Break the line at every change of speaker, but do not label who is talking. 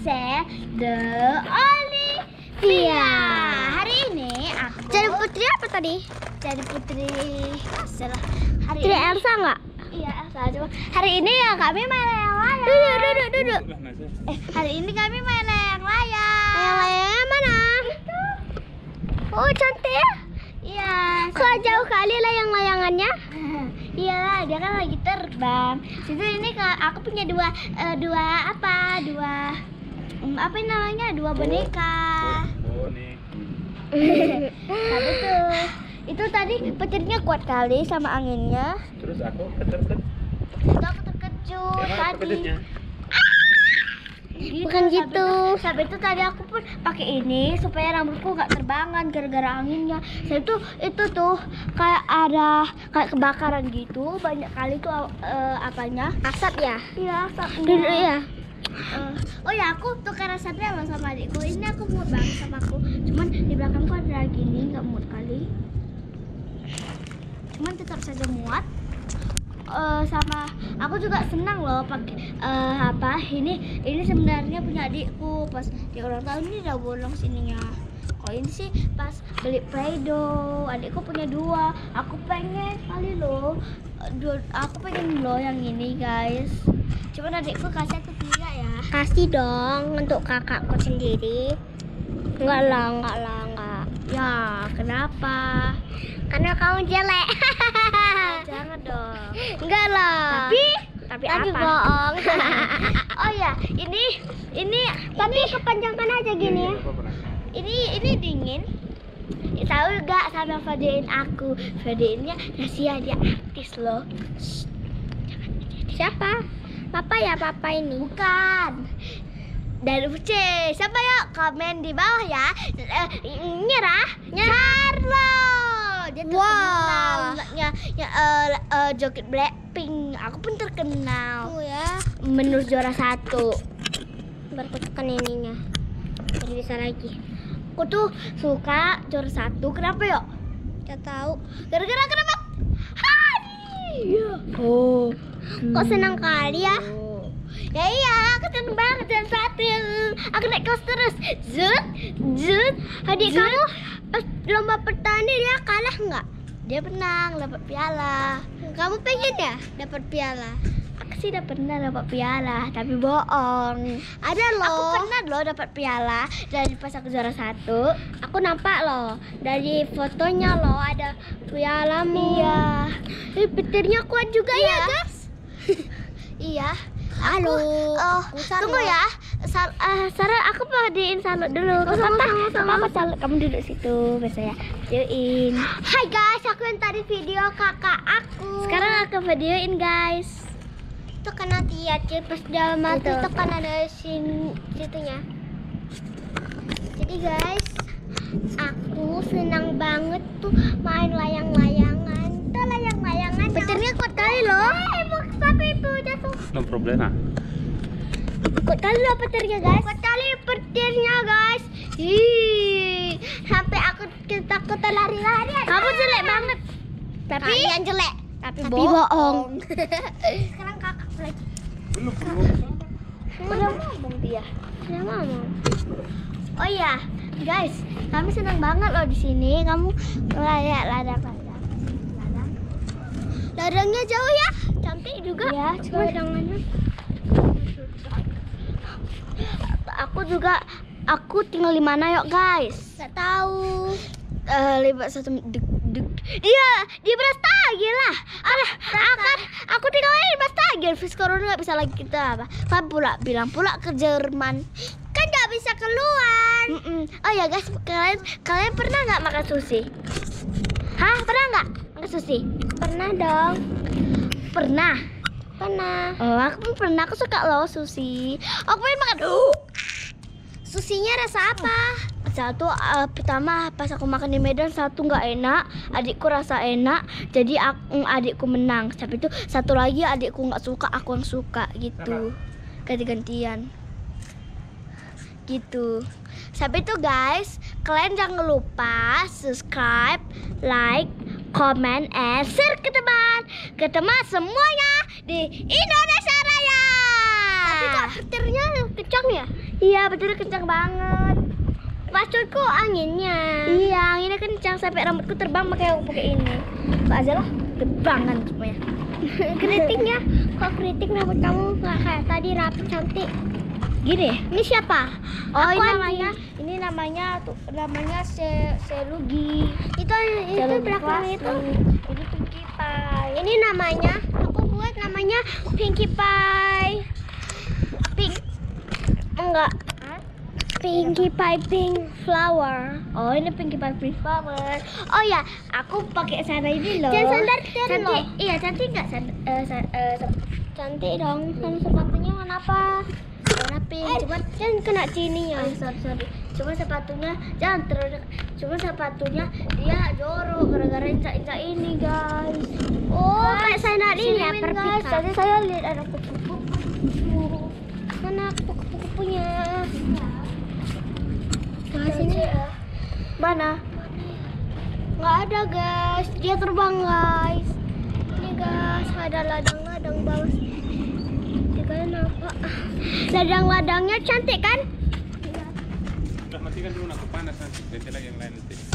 share the Olivia. Hari ini aku
Jadi putri apa tadi?
jadi putri salah. Hari
Putri
ini
Elsa nggak?
iya Elsa cuma hari ini ya kami main layang-layang.
Duduk, duduk, duduk.
Eh, hari ini kami main layang-layang.
Layang-layangnya mana? Oh cantik ya.
Iya.
Kok jauh kali layang-layangannya?
Iya, dia kan lagi terbang. Situ ini aku punya dua eh, dua apa? Dua apa namanya? Dua boneka.
Oh, nih.
Tapi tuh itu tadi petirnya kuat kali sama anginnya.
Terus aku keter-keter.
Itu aku terkejut tadi. Gitu,
Bukan
sampai
gitu.
itu- Sampai itu tadi aku pun pakai ini supaya rambutku gak terbangan gara-gara anginnya. Saya itu itu tuh kayak ada kayak kebakaran gitu banyak kali tuh eh, apanya?
Asap ya?
Iya, asapnya.
Duduk ya.
Oh ya aku tukar resepnya loh sama adikku. Ini aku muat banget sama aku. Cuman di belakangku ada gini nggak muat kali. Cuman tetap saja muat. Eh, sama aku juga senang loh pakai eh, apa ini ini sebenarnya punya adikku. Pas di ulang tahun ini udah bolong sininya. Kalau ini sih pas beli Play-Doh adikku punya dua. Aku pengen kali loh aku pengen loh yang ini guys. Cuman adikku kasih aku ya
Kasih dong untuk kakakku sendiri. Enggak lah, enggak lah, enggak.
ya kenapa
Karena kamu jelek.
jangan dong
enggak lah.
tapi tapi
Tadi
apa
bohong.
oh ya ini ini
Tapi kepanjangkan aja gini ya.
ini ini dingin Ya, tahu gak sama videoin aku videoinnya Nasia dia artis loh Shh,
Siapa? Papa ya, papa ini.
bukan dari UC siapa ya komen di bawah ya Eh, nyerah Charlo dia terkenal
Wah.
ya, eh, joget Blackpink aku pun terkenal
Oh ya.
menurut juara satu
Bertekan ininya. Jadi bisa lagi.
aku tuh suka juara satu kenapa ya
Kita tahu.
gara-gara kenapa Hani oh
Kok senang kali ya?
ya iya aku seneng banget juara satu aku naik kelas terus zut zut
Adik kamu pas lomba petani dia kalah nggak?
dia menang dapat piala
Kamu pengen ya dapat piala?
aku sih udah pernah dapat piala tapi bohong
Ada
aku
loh.
pernah loh dapat piala dari pas aku juara satu
Aku nampak loh dari fotonya loh ada pialamu.
iya
Eh, petirnya kuat juga
Iya.
ya guys.
iya
Halo.
Oh,
Aku
tunggu ya. Sal eh, Sarah, aku padiin salut dulu. Gak apa-apa, salut. Kamu duduk situ, biar saya videoin.
Hai guys, aku yang tadi video kakak aku.
Sekarang aku videoin, guys.
itu kena tiat pas dalam mati
Itu.
itu kan ada sin situnya. Jadi guys, aku senang banget tuh main layang-layangan. Tuh layang-layangan.
Petirnya kuat kali loh.
Eh, mau itu jatuh.
No problema.
Kuat kali loh petirnya, guys.
Kuat kali petirnya guys. Ih, sampai aku ketakutan lari-lari.
Kamu jelek banget. Tapi
yang jelek.
tapi,
Tapi
bohong.
bohong. Sekarang kakak lagi.
Belum, belum.
Udah ngomong dia.
Udah ngomong.
Oh iya, guys, kami senang banget loh di sini. Kamu layak ladang-ladang. Ladang.
Ladangnya jauh ya. Cantik juga.
Iya, cuma
Ladangannya.
aku juga aku tinggal di mana yuk guys?
Gak tahu.
Eh, lima satu dek dek. Iya, di Brastagil lah. Alah, akan aku tinggal di Brastagil. Virus corona nggak bisa lagi kita apa? Kan pula bilang pula ke Jerman.
Kan gak bisa keluar.
Mm-mm. Oh ya guys, kalian kalian pernah nggak makan sushi? Hah, pernah nggak makan sushi?
Pernah dong.
Pernah.
Pernah.
Oh, aku pun pernah. Aku suka loh sushi. Aku pengen makan. Uh.
Susinya rasa apa?
Satu eh, pertama pas aku makan di Medan satu nggak enak, adikku rasa enak, jadi aku, adikku menang. Tapi itu satu lagi adikku nggak suka, aku yang suka gitu. Ganti-gantian. Gitu. Sampai itu guys, kalian jangan lupa subscribe, like, comment, and share ke teman, ke teman semuanya di Indonesia Raya.
Tapi kok petirnya kencang ya? Iya betul kencang banget. Maksudku anginnya.
Iya, anginnya kencang sampai rambutku terbang pakai aku pakai ini. Kok aja lah, tebangan semuanya.
Keritingnya kok keriting rambut kamu nggak kayak tadi rapi cantik.
Gini ya?
Ini siapa?
Oh,
Aku
ini namanya, ini namanya tuh namanya se selugi.
Itu itu belakang itu.
Ini Pinkie Pie.
Ini namanya aku buat namanya Pinkie Pie. Pink enggak Pinkie Pie Pink Flower.
Oh, ini Pinkie Pie Pink Flower.
Oh ya,
Aku pakai sana ini loh.
Jangan sandar
cantik.
loh.
Iya, cantik nggak sandar? eh, eh,
cantik dong. Kan sepatunya warna apa?
warna pink.
Eh, jangan kena sini ya.
Oh, sorry, sorry. Cuma sepatunya jangan terlalu Cuma sepatunya dia jorok gara-gara injak-injak ini, guys.
Oh, kayak sandal ini ya,
guys. Tadi saya lihat ada kupu-kupu.
Mana kupu-kupunya? Nah, sini.
Mana?
Nggak ada guys, dia terbang guys. Ini guys, ada ladang-ladang. Ini kalian apa? Ladang-ladangnya cantik kan?
Udah matikan dulu aku panas nanti. Nanti lagi yang lain nanti.